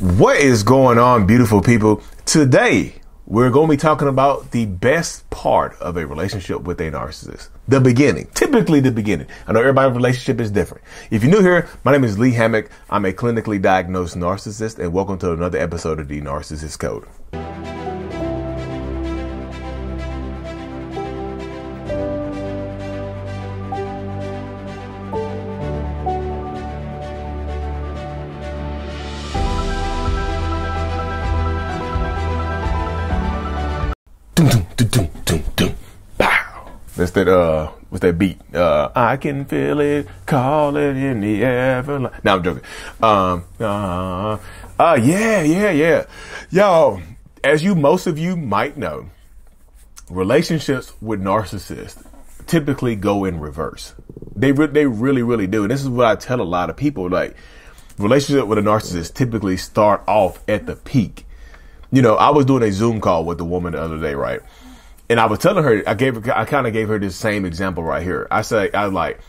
What is going on, beautiful people? Today, we're going to be talking about the best part of a relationship with a narcissist. The beginning. Typically the beginning. I know everybody's relationship is different. If you're new here, my name is Lee Hammock. I'm a clinically diagnosed narcissist and welcome to another episode of the Narcissist Code. That's that uh what's that beat? Uh I can feel it calling in the air. Now I'm joking. Um uh, uh yeah, yeah, yeah. Yo, as you most of you might know, relationships with narcissists typically go in reverse. They re- they really really do. And this is what I tell a lot of people like relationship with a narcissist typically start off at the peak. You know, I was doing a Zoom call with the woman the other day, right? And I was telling her, I gave, I kind of gave her this same example right here. I say, I like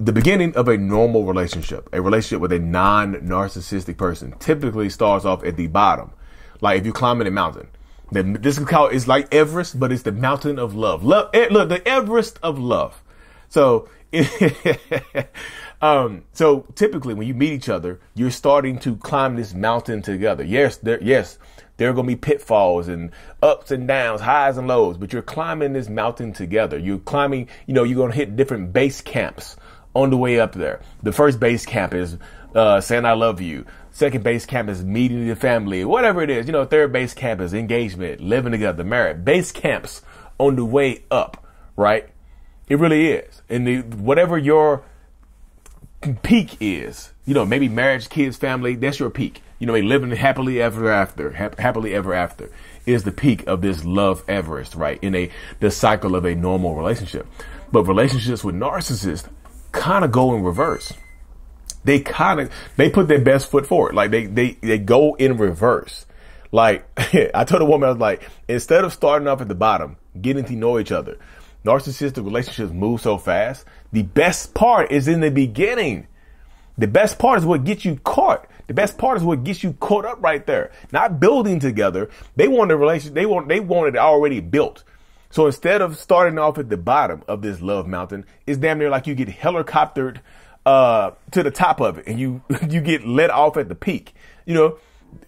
the beginning of a normal relationship, a relationship with a non-narcissistic person typically starts off at the bottom. Like if you're climbing a mountain, then this is called, it's like Everest, but it's the mountain of love. Love, eh, look, the Everest of love. So, um, so typically when you meet each other, you're starting to climb this mountain together. Yes, there, yes, there are going to be pitfalls and ups and downs, highs and lows, but you're climbing this mountain together. You're climbing, you know, you're going to hit different base camps on the way up there. The first base camp is uh, saying I love you. Second base camp is meeting the family, whatever it is. You know, third base camp is engagement, living together, married. Base camps on the way up, right? It really is. And the, whatever your peak is, you know, maybe marriage, kids, family, that's your peak you know, a living happily ever after, ha- happily ever after is the peak of this love Everest, right? In a, the cycle of a normal relationship. But relationships with narcissists kind of go in reverse. They kind of, they put their best foot forward. Like they, they, they go in reverse. Like I told a woman, I was like, instead of starting off at the bottom, getting to know each other, narcissistic relationships move so fast. The best part is in the beginning. The best part is what gets you caught. The best part is what gets you caught up right there. Not building together. They want a relationship. They want, they want it already built. So instead of starting off at the bottom of this love mountain, it's damn near like you get helicoptered, uh, to the top of it and you, you get let off at the peak. You know,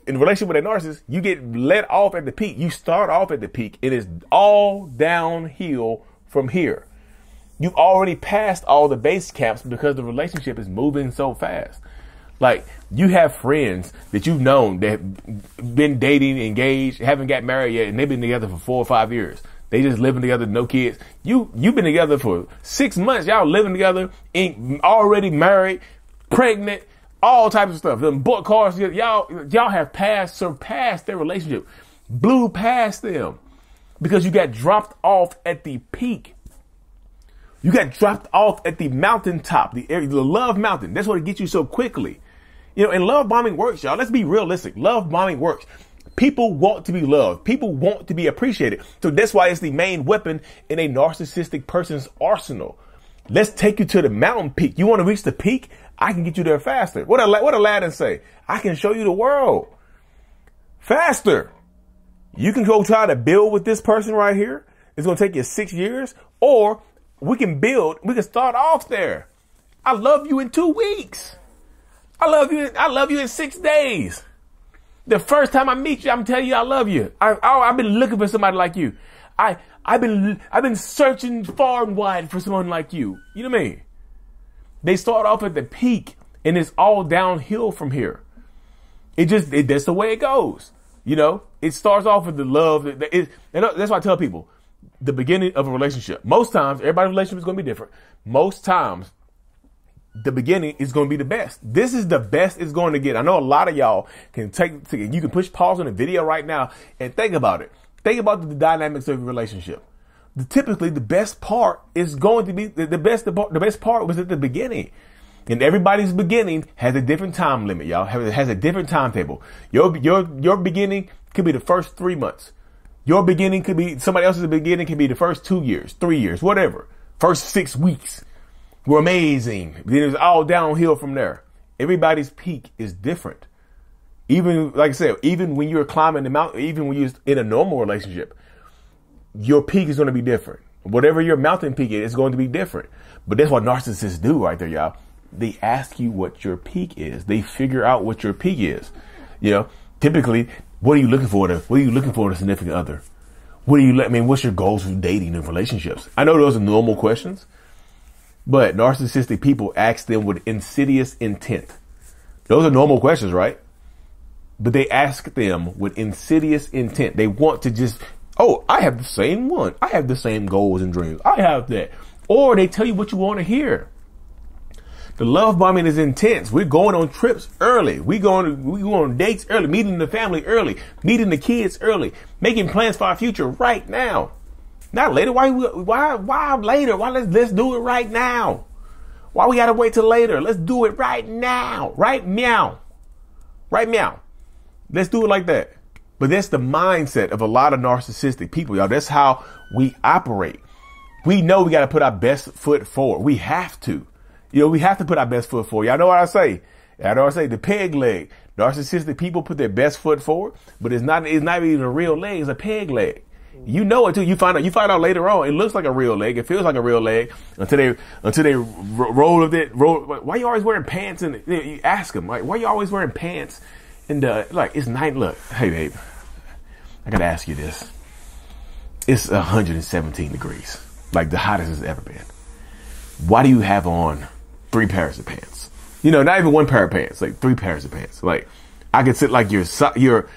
in relationship with a narcissist, you get let off at the peak. You start off at the peak. It is all downhill from here. You've already passed all the base camps because the relationship is moving so fast. Like you have friends that you've known that have been dating, engaged, haven't got married yet, and they've been together for four or five years. They just living together, no kids. You you've been together for six months. Y'all living together, already married, pregnant, all types of stuff. Them book cars, y'all y'all have passed, surpassed their relationship, blew past them because you got dropped off at the peak. You got dropped off at the mountaintop, the the love mountain. That's what it gets you so quickly. You know, and love bombing works, y'all. Let's be realistic. Love bombing works. People want to be loved. People want to be appreciated. So that's why it's the main weapon in a narcissistic person's arsenal. Let's take you to the mountain peak. You want to reach the peak? I can get you there faster. What what Aladdin say? I can show you the world faster. You can go try to build with this person right here. It's going to take you six years or we can build, we can start off there. I love you in two weeks. I love you. I love you in six days. The first time I meet you, I'm telling you I love you. I, I, have been looking for somebody like you. I, I've been, I've been searching far and wide for someone like you. You know what I mean? They start off at the peak and it's all downhill from here. It just, it, that's the way it goes. You know, it starts off with the love. It, it, and that's why I tell people the beginning of a relationship. Most times, everybody's relationship is going to be different. Most times, the beginning is going to be the best. This is the best it's going to get. I know a lot of y'all can take, you can push pause on the video right now and think about it. Think about the dynamics of your relationship. The, typically, the best part is going to be the, the best. The, the best part was at the beginning. And everybody's beginning has a different time limit, y'all. Has a different timetable. Your your your beginning could be the first three months. Your beginning could be somebody else's beginning could be the first two years, three years, whatever. First six weeks were amazing. Then it's all downhill from there. Everybody's peak is different. Even like I said, even when you're climbing the mountain, even when you're in a normal relationship, your peak is going to be different. Whatever your mountain peak is, it's going to be different. But that's what narcissists do right there, y'all. They ask you what your peak is. They figure out what your peak is. You know, typically, what are you looking for? To, what are you looking for in a significant other? What do you? I mean, what's your goals for dating and relationships? I know those are normal questions, but narcissistic people ask them with insidious intent. Those are normal questions, right? But they ask them with insidious intent. They want to just, oh, I have the same one. I have the same goals and dreams. I have that. Or they tell you what you want to hear. The love bombing is intense. We're going on trips early. We going we go on dates early, meeting the family early, meeting the kids early, making plans for our future right now. Not later. Why why why later? Why let's let's do it right now. Why we gotta wait till later? Let's do it right now. Right meow. Right meow. Let's do it like that. But that's the mindset of a lot of narcissistic people, y'all. That's how we operate. We know we gotta put our best foot forward. We have to. You know, we have to put our best foot forward. Y'all know what I say? I know what I say the peg leg. Narcissistic people put their best foot forward, but it's not it's not even a real leg, it's a peg leg. You know it too. You find out. You find out later on. It looks like a real leg. It feels like a real leg until they until they roll with it. Roll. Why you always wearing pants? And you ask them like, why you always wearing pants? And uh, like it's night. Look, hey babe, I gotta ask you this. It's 117 degrees, like the hottest it's ever been. Why do you have on three pairs of pants. You know, not even one pair of pants, like three pairs of pants. Like I could sit like you're you're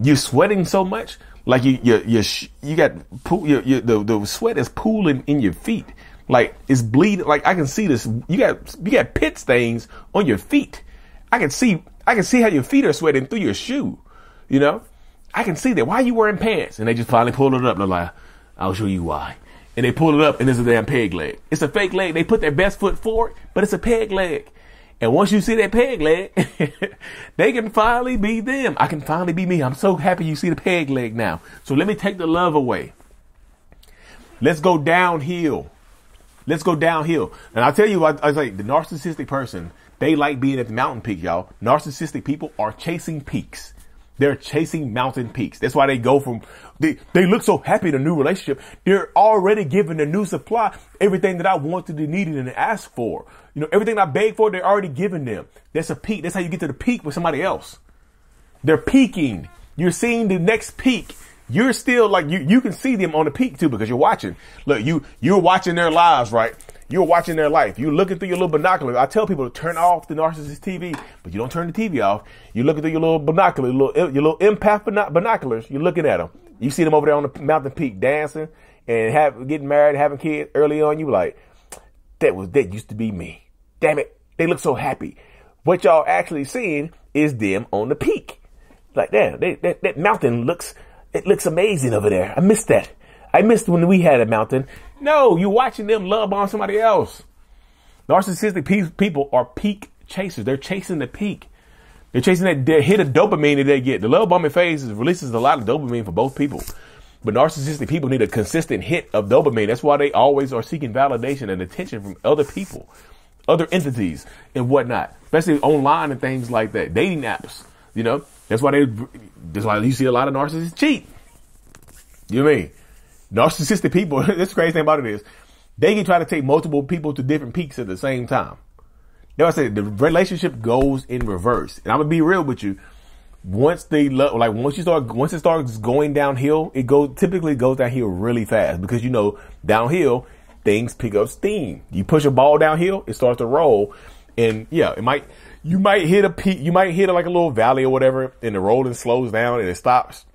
you're sweating so much, like you you you you got pool, you, you, the the sweat is pooling in your feet, like it's bleeding. Like I can see this. You got you got pit stains on your feet. I can see I can see how your feet are sweating through your shoe. You know, I can see that. Why are you wearing pants? And they just finally pulled it up. and They're like, I'll show you why and they pull it up and it's a damn peg leg. It's a fake leg. They put their best foot forward, but it's a peg leg. And once you see that peg leg, they can finally be them. I can finally be me. I'm so happy you see the peg leg now. So let me take the love away. Let's go downhill. Let's go downhill. And I tell you, I, I say the narcissistic person, they like being at the mountain peak, y'all. Narcissistic people are chasing peaks. They're chasing mountain peaks. That's why they go from, they, they look so happy in a new relationship. They're already given a new supply, everything that I wanted and needed and asked for. You know, everything I begged for, they're already giving them. That's a peak. That's how you get to the peak with somebody else. They're peaking. You're seeing the next peak. You're still like, you, you can see them on the peak too because you're watching. Look, you, you're watching their lives, right? You're watching their life. You're looking through your little binoculars. I tell people to turn off the narcissist TV, but you don't turn the TV off. You're looking through your little binoculars, your little, your little empath binoculars. You're looking at them. You see them over there on the mountain peak dancing and have, getting married, having kids early on. You like, that was, that used to be me. Damn it. They look so happy. What y'all actually seeing is them on the peak. Like, damn, they, that, that mountain looks, it looks amazing over there. I missed that. I missed when we had a mountain. No, you're watching them love on somebody else. Narcissistic pe- people are peak chasers. They're chasing the peak. They're chasing that hit of dopamine that they get. The love bombing phase releases a lot of dopamine for both people. But narcissistic people need a consistent hit of dopamine. That's why they always are seeking validation and attention from other people, other entities and whatnot, especially online and things like that. Dating apps, you know, that's why they, that's why you see a lot of narcissists cheat. You know what I mean? Narcissistic people, this crazy thing about it is, they can try to take multiple people to different peaks at the same time. You know I said? The relationship goes in reverse. And I'm gonna be real with you. Once they love, like once you start, once it starts going downhill, it goes, typically goes downhill really fast because you know, downhill, things pick up steam. You push a ball downhill, it starts to roll. And yeah, it might, you might hit a peak, you might hit a, like a little valley or whatever, and the rolling slows down and it stops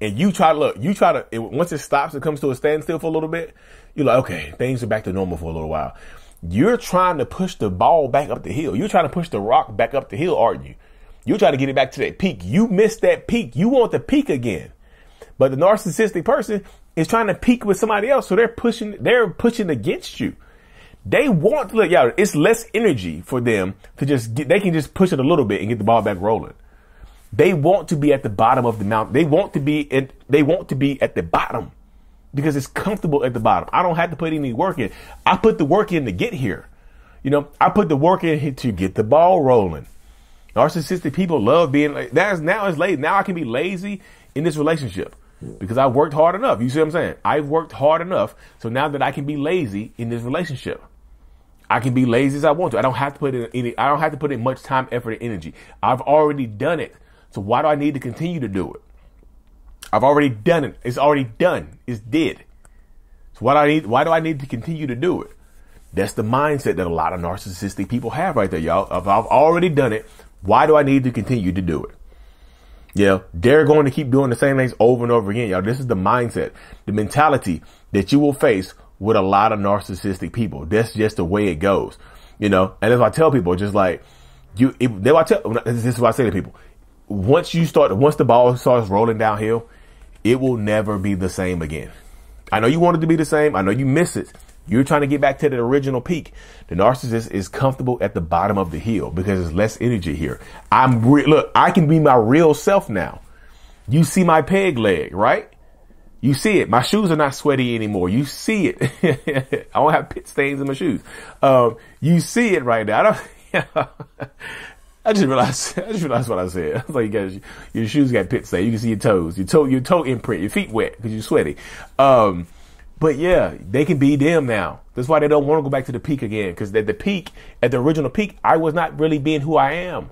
and you try to look, you try to, it, once it stops, it comes to a standstill for a little bit, you're like, okay, things are back to normal for a little while. You're trying to push the ball back up the hill. You're trying to push the rock back up the hill, aren't you? You're trying to get it back to that peak. You missed that peak. You want the peak again. But the narcissistic person is trying to peak with somebody else. So they're pushing, they're pushing against you. They want look, yeah, it's less energy for them to just get, they can just push it a little bit and get the ball back rolling. They want to be at the bottom of the mountain. They want to be in, they want to be at the bottom because it's comfortable at the bottom. I don't have to put any work in. I put the work in to get here. You know, I put the work in to get the ball rolling. Narcissistic people love being like that's now it's late. Now I can be lazy in this relationship because I worked hard enough. You see what I'm saying? I've worked hard enough. So now that I can be lazy in this relationship. I can be lazy as I want to. I don't have to put in any, I don't have to put in much time, effort, and energy. I've already done it. So why do I need to continue to do it? I've already done it. It's already done. It's dead. So why do I need, why do I need to continue to do it? That's the mindset that a lot of narcissistic people have right there, y'all. If I've already done it, why do I need to continue to do it? Yeah, they're going to keep doing the same things over and over again, y'all. This is the mindset, the mentality that you will face with a lot of narcissistic people. That's just the way it goes, you know. And as I tell people, just like you, they I tell this is what I say to people. Once you start, once the ball starts rolling downhill, it will never be the same again. I know you want it to be the same. I know you miss it. You're trying to get back to the original peak. The narcissist is comfortable at the bottom of the hill because there's less energy here. I'm re- look, I can be my real self now. You see my peg leg, right? You see it. My shoes are not sweaty anymore. You see it. I don't have pit stains in my shoes. Um, you see it right now. I just realized. I just realized what I said. I was like, you got your shoes got pit stains. You can see your toes, your toe, your toe imprint, your feet wet because you're sweaty. Um, but yeah, they can be them now. That's why they don't want to go back to the peak again. Because at the peak, at the original peak, I was not really being who I am.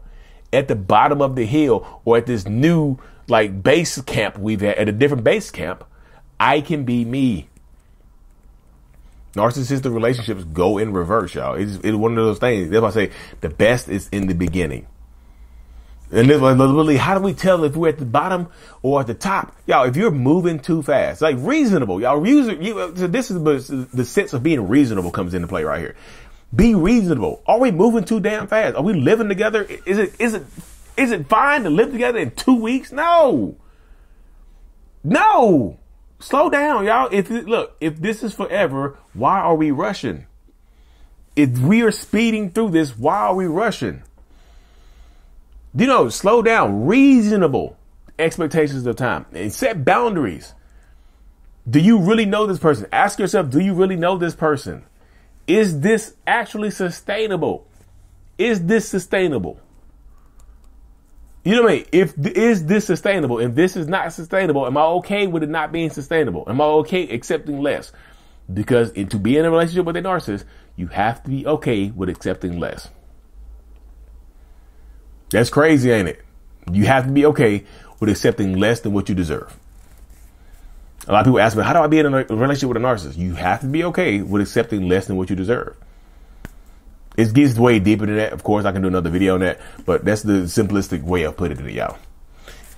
At the bottom of the hill or at this new like base camp we've had at a different base camp, I can be me. Narcissistic relationships go in reverse, y'all. It's, it's one of those things. That's why I say the best is in the beginning. And this literally, how do we tell if we're at the bottom or at the top? Y'all, if you're moving too fast, like reasonable, y'all, you, so this is the sense of being reasonable comes into play right here. Be reasonable. Are we moving too damn fast? Are we living together? Is it, is it, is it fine to live together in two weeks? No. No. Slow down, y'all. If look, if this is forever, why are we rushing? If we are speeding through this, why are we rushing? you know, slow down, reasonable expectations of time and set boundaries. Do you really know this person? Ask yourself, do you really know this person? Is this actually sustainable? Is this sustainable? You know what I mean? If is this sustainable? If this is not sustainable, am I okay with it not being sustainable? Am I okay accepting less? Because to be in a relationship with a narcissist, you have to be okay with accepting less. That's crazy, ain't it? You have to be okay with accepting less than what you deserve. A lot of people ask me, how do I be in a relationship with a narcissist? You have to be okay with accepting less than what you deserve. It gets way deeper than that. Of course, I can do another video on that, but that's the simplistic way of putting it, y'all.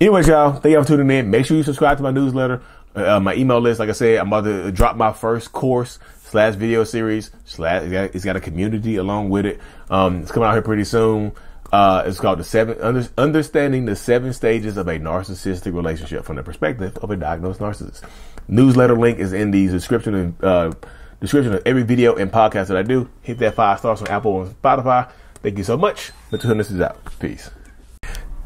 Anyways, y'all, thank y'all for tuning in. Make sure you subscribe to my newsletter, uh, my email list. Like I said, I'm about to drop my first course slash video series slash. It's got a community along with it. Um, it's coming out here pretty soon. Uh, it's called the seven under, understanding the seven stages of a narcissistic relationship from the perspective of a diagnosed narcissist. Newsletter link is in the description and uh, description of every video and podcast that I do. Hit that five stars on Apple and Spotify. Thank you so much. Until this is out. Peace.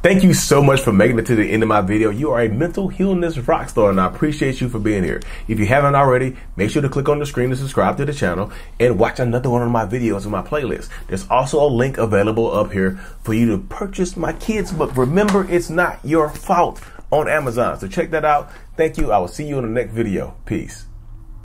Thank you so much for making it to the end of my video. You are a mental healness rock star and I appreciate you for being here. If you haven't already, make sure to click on the screen to subscribe to the channel and watch another one of my videos in my playlist. There's also a link available up here for you to purchase my kids book. Remember, it's not your fault on Amazon. So check that out. Thank you. I will see you in the next video. Peace.